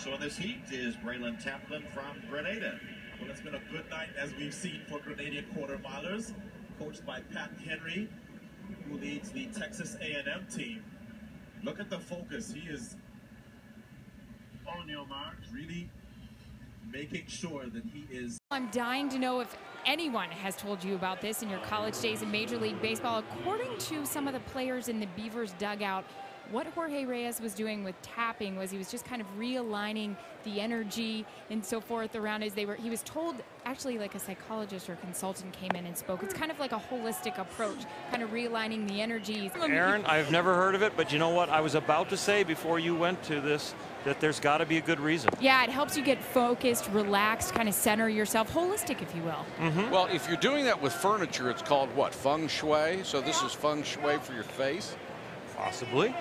Also in this heat is Bralon Taplin from Grenada. Well, it's been a good night, as we've seen for Grenadian quarter milers, coached by Pat Henry, who leads the Texas A&M team. Look at the focus. He is on your marks, really making sure that he is. I'm dying to know if anyone has told you about this in your college days in Major League Baseball. According to some of the players in the Beavers dugout, what Jorge Reyes was doing with tapping was he was just kind of realigning the energy and so forth around as they were he was told actually like a psychologist or consultant came in and spoke. It's kind of like a holistic approach kind of realigning the energies. Aaron i've never heard of it but you know what i was about to say before you went to this that there's got to be a good reason. Yeah it helps you get focused relaxed kind of center yourself holistic if you will. Mm -hmm. well if you're doing that with furniture it's called what? Feng shui? So this is feng shui for your face? Possibly